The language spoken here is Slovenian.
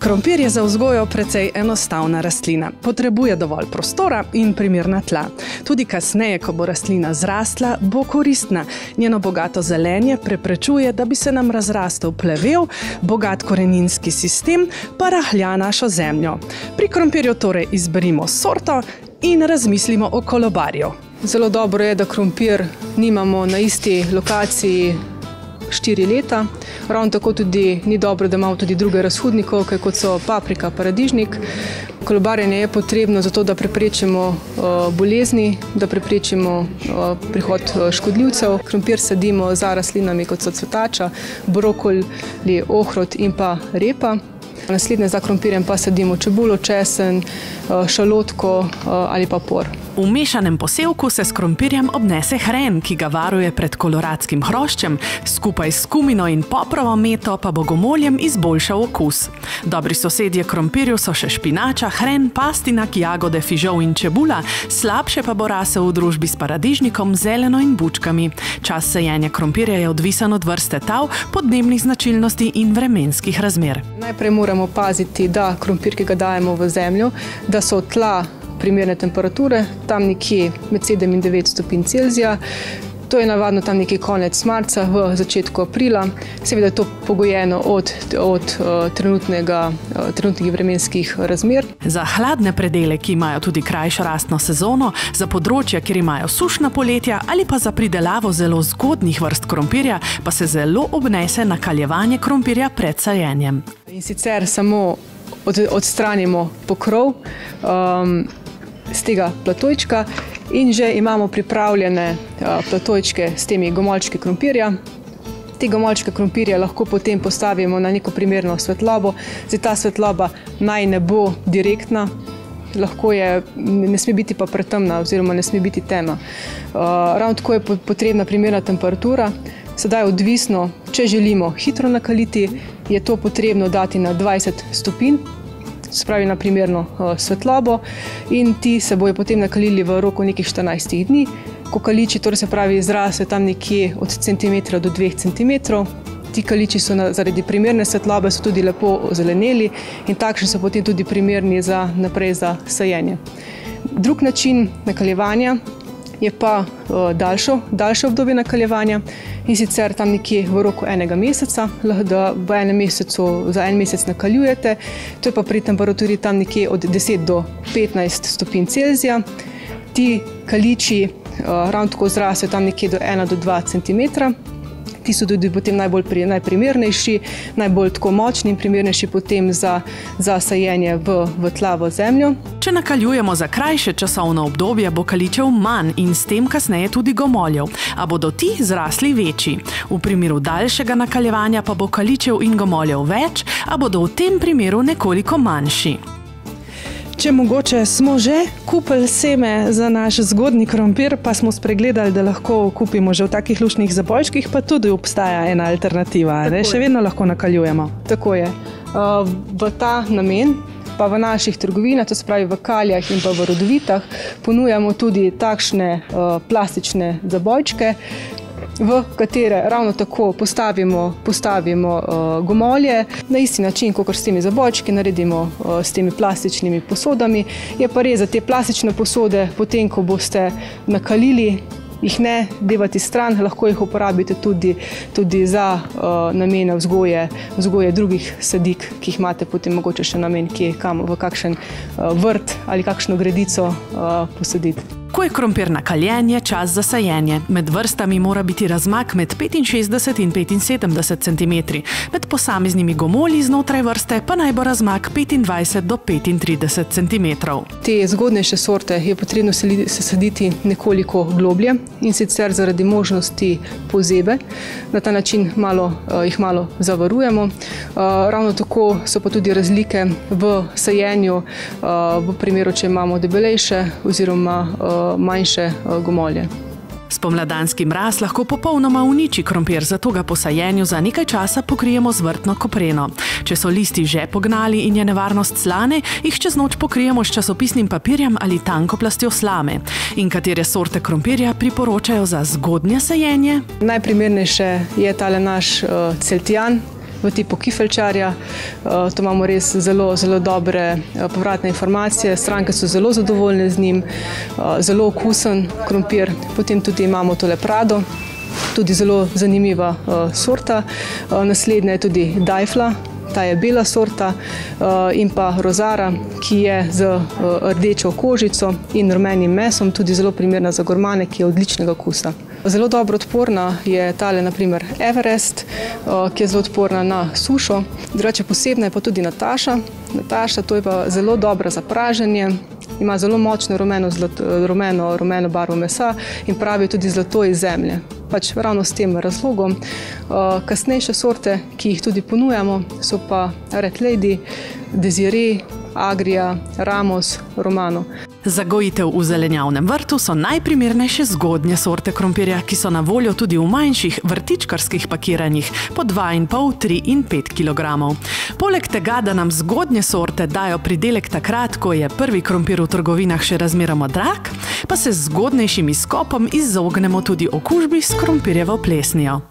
Krompir je za vzgojo precej enostavna rastlina. Potrebuje dovolj prostora in primerna tla. Tudi kasneje, ko bo rastlina zrastla, bo koristna. Njeno bogato zelenje preprečuje, da bi se nam razrastel plevel, bogat koreninski sistem pa rahlja našo zemljo. Pri krompirju torej izberimo sorto in razmislimo o kolobarju. Zelo dobro je, da krompir nimamo na isti lokaciji štiri leta. Ravno tako tudi ni dobro, da imamo tudi druge razhodnike, kot so paprika, paradižnik. Kolobarjenje je potrebno zato, da preprečimo uh, bolezni, da preprečimo uh, prihod uh, škodljivcev. Krompir sadimo za rastlinami, kot so cvetača, brokoli, ohrot in pa repa. Naslednje za krompirjem pa sadimo čebulo, česen, šalotko ali pa por. V mešanem posevku se s krompirjem obnese hren, ki ga varuje pred koloradskim hroščem, skupaj s kumino in poprovo meto pa bogomoljem izboljšal okus. Dobri sosedje krompirju so še špinača, hren, pastinak, jagode, fižol in čebula, slabše pa bo rasel v družbi s paradižnikom, zeleno in bučkami. Čas sejenja krompirja je odvisen od vrste tav, podnebnih značilnosti in vremenskih razmer. Najprej moramo paziti, da krompir, ki ga dajemo v zemljo, da so tla primerne temperature, tam nekje med 7 in 9 stopinj Celzija. To je navadno tam nekje konec marca, v začetku aprila. Seveda je to pogojeno od, od uh, trenutnega, uh, trenutnih vremenskih razmer. Za hladne predele, ki imajo tudi krajšo rastno sezono, za področja, kjer imajo sušna poletja ali pa za pridelavo zelo zgodnih vrst krompirja, pa se zelo obnese nakaljevanje krompirja pred sajenjem. In sicer samo od, odstranimo pokrov. Um, z tega platojčka in že imamo pripravljene platojčke s temi gomolčki krompirja. Te gomolčke krompirja lahko potem postavimo na neko primerno svetlobo. Zdaj ta svetloba naj ne bo direktna, lahko je, ne sme biti pa pretemna oziroma ne sme biti tema. Ravno tako je potrebna primerna temperatura. Sedaj odvisno, če želimo hitro nakaliti, je to potrebno dati na 20 stopinj spravi na primerno uh, svetlobo, in ti se bojo potem nakalili v roku nekih 14 dni. Ko kaliči, torej se pravi, zraste tam nekje od centimetra do dveh centimetrov. Ti kaliči so na, zaradi primerne svetlobe tudi lepo zeleneli in takšni so potem tudi primerni za naprej za sajenje. Drug način nakaljevanja je pa uh, daljšo, daljše obdobje nakaljevanja in sicer tam nekje v roku enega meseca, da v enem mesecu za en mesec nakaljujete. To je pa pri temperaturi tam nekje od 10 do 15 stopinj Celzija. Ti kaliči uh, ravno tako zrastejo tam nekje do 1 do 2 cm ti so tudi potem najbolj pri, najprimernejši, najbolj tako močni in primernejši potem za, za sajenje v, v tla, v zemljo. Če nakaljujemo za krajše časovno obdobje, bo kaličev manj in s tem kasneje tudi gomoljev, a bodo ti zrasli večji. V primeru daljšega nakaljevanja pa bo kaličev in gomoljev več, a bodo v tem primeru nekoliko manjši. Če mogoče smo že kupili seme za naš zgodni krompir, pa smo spregledali, da lahko kupimo že v takih lušnih zabojčkih, pa tudi obstaja ena alternativa, da še vedno lahko nakaljujemo. Tako je. Uh, v ta namen. Pa v naših trgovinah, to se pravi v kaljah in pa v rodovitah, ponujamo tudi takšne uh, plastične zabojčke, v katere ravno tako postavimo, postavimo uh, gomolje na isti način, kot s temi zabojčki, naredimo uh, s temi plastičnimi posodami. Je pa res za te plastične posode, potem ko boste nakalili. Jih ne devati stran, lahko jih uporabite tudi, tudi za uh, namene vzgoje, vzgoje drugih sadik, ki jih imate potem mogoče še namen, ki je kam v kakšen uh, vrt ali kakšno gredico uh, posaditi. Ko je krompir nakaljen, je čas za sajenje. Med vrstami mora biti razmak med 65 in 75 cm, med posameznimi gomolji znotraj vrste pa naj bo razmak 25 do 35 cm. Te zgodnejše sorte je potrebno se saditi nekoliko globlje in sicer zaradi možnosti pozebe. Na ta način malo, uh, jih malo zavarujemo. Uh, ravno tako so pa tudi razlike v sajenju, uh, v primeru, če imamo debelejše oziroma manjše eh, gomolje. Spomladanski mraz lahko popolnoma uniči krompir, zato ga po sajenju za nekaj časa pokrijemo z vrtno kopreno. Če so listi že pognali in je nevarnost slane, jih čez noč pokrijemo s časopisnim papirjem ali tanko plastjo slame. In katere sorte krompirja priporočajo za zgodnje sajenje? Najprimernejše je tale naš uh, celtijan, v tipu kifelčarja. Tu imamo res zelo, zelo dobre povratne informacije. Stranke so zelo zadovoljne z njim, zelo okusen krompir. Potem tudi imamo tole Prado, tudi zelo zanimiva sorta. Naslednja je tudi Dajfla, ta je bela sorta, in pa rozara, ki je z rdečo kožico in rumenim mesom, tudi zelo primerna za gormane, ki je odličnega okusa. Zelo dobro odporna je tale, naprimer Everest, ki je zelo odporna na sušo. Drugače posebna je pa tudi Nataša. Nataša, to je pa zelo dobra za praženje, ima zelo močno rumeno, rumeno, rumeno barvo mesa in pravijo tudi zlato iz zemlje. Pač ravno s tem razlogom. Kasnejše sorte, ki jih tudi ponujamo, so pa Red Lady, Desiree, Agria, Ramos, Romano. Za gojitev v zelenjavnem vrtu so najprimernejše zgodnje sorte krompirja, ki so na voljo tudi v manjših vrtičkarskih pakiranjih po 2,5, 3 in 5 kg. Poleg tega, da nam zgodnje sorte dajo pridelek takrat, ko je prvi krompir v trgovinah še razmeroma drag, pa se z zgodnejšim izkopom izognemo tudi okužbi s krompirjevo plesnijo.